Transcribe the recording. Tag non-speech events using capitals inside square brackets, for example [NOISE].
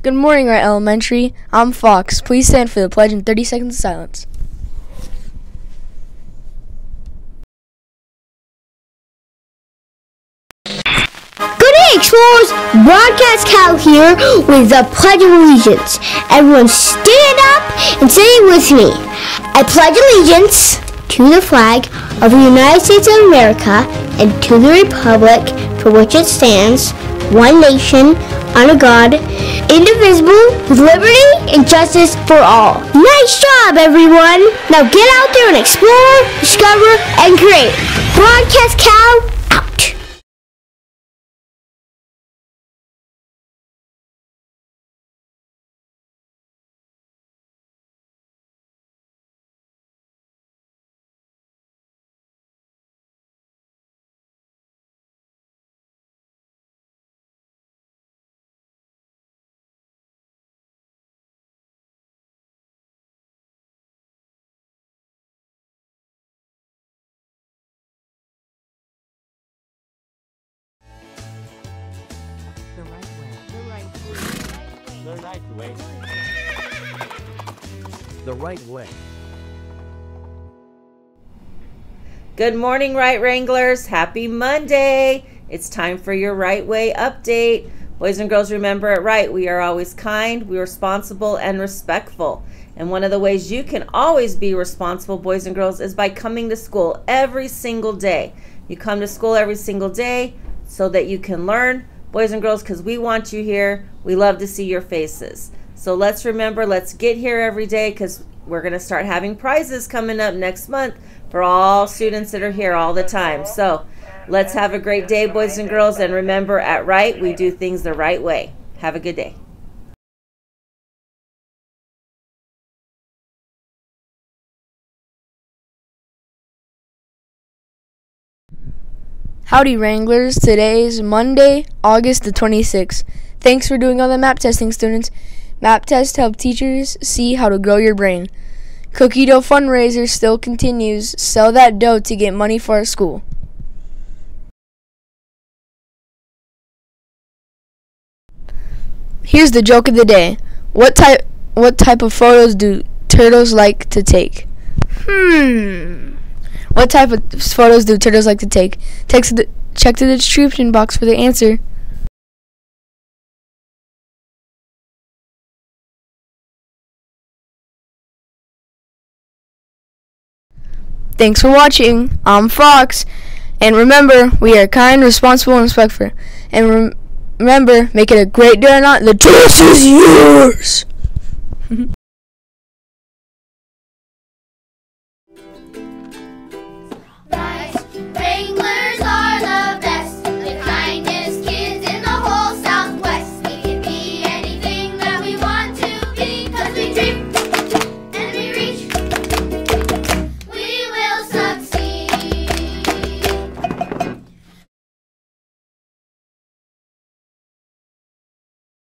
Good morning, Wright Elementary. I'm Fox. Please stand for the pledge in 30 seconds of silence. Good day, explorers! Broadcast Cal here with the Pledge of Allegiance. Everyone stand up and say it with me. I pledge allegiance to the flag of the United States of America and to the republic for which it stands, one nation, under God, indivisible, with liberty and justice for all. Nice job, everyone! Now get out there and explore, discover, and create. Broadcast Cal The right way. [LAUGHS] the right way. Good morning, Wright Wranglers. Happy Monday. It's time for your Right Way update. Boys and girls, remember it Wright, we are always kind, we're responsible, and respectful. And one of the ways you can always be responsible, boys and girls, is by coming to school every single day. You come to school every single day so that you can learn, boys and girls, because we want you here. We love to see your faces. So let's remember, let's get here every day because we're going to start having prizes coming up next month for all students that are here all the time. So let's have a great day, boys and girls. And remember, at Wright, we do things the right way. Have a good day. Howdy, Wranglers. Today is Monday, August the 26th. Thanks for doing all the map testing, students. Map tests help teachers see how to grow your brain. Cookie dough fundraiser still continues. Sell that dough to get money for our school. Here's the joke of the day. What type what type of photos do turtles like to take? Hmm. What type of photos do turtles like to take? Text the, check the description box for the answer. Thanks for watching. I'm Fox. And remember, we are kind, responsible, and respectful. And rem- remember, make it a great day or not, the choice is yours. [LAUGHS]